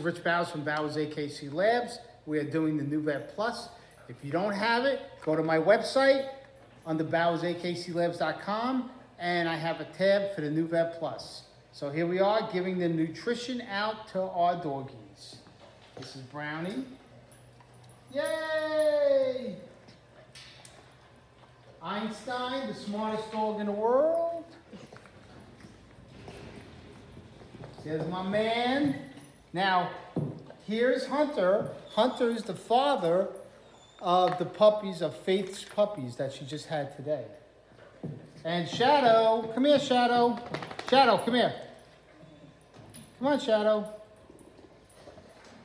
Rich Bowers from Bowers AKC Labs. We are doing the new Plus. If you don't have it, go to my website on under bowersaKCLabs.com and I have a tab for the new Plus. So here we are giving the nutrition out to our doggies. This is Brownie. Yay! Einstein, the smartest dog in the world. There's my man. Now, here's Hunter. Hunter is the father of the puppies, of Faith's puppies that she just had today. And Shadow, come here, Shadow. Shadow, come here. Come on, Shadow.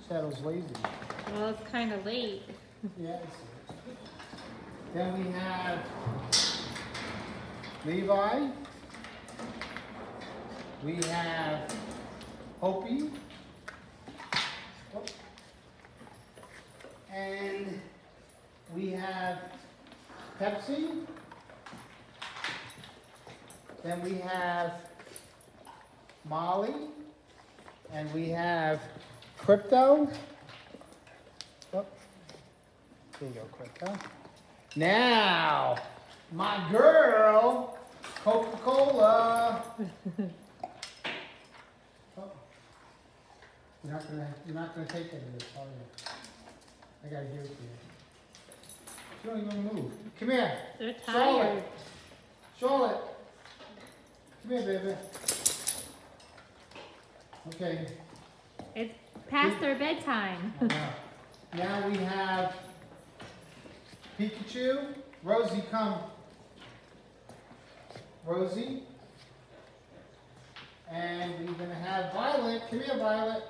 Shadow's lazy. Well, it's kind of late. Yes. Then we have Levi. We have Hopi. And we have Pepsi. Then we have Molly. And we have Crypto. Oh, There you go, Crypto. Now, my girl, Coca-Cola. Oh. You're not gonna, you're not gonna take any of this, are you? I gotta give it to you. She don't even move. Come here. They're Charlotte. tired. Charlotte. Come here, baby. Okay. It's past their bedtime. Now- Now we have Pikachu. Rosie, come. Rosie. And we're gonna have Violet. Come here, Violet.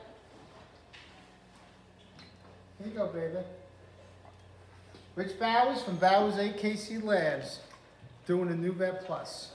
Here you go, baby. Rich Bowers from Bowers AKC Labs, doing a NuVet Plus.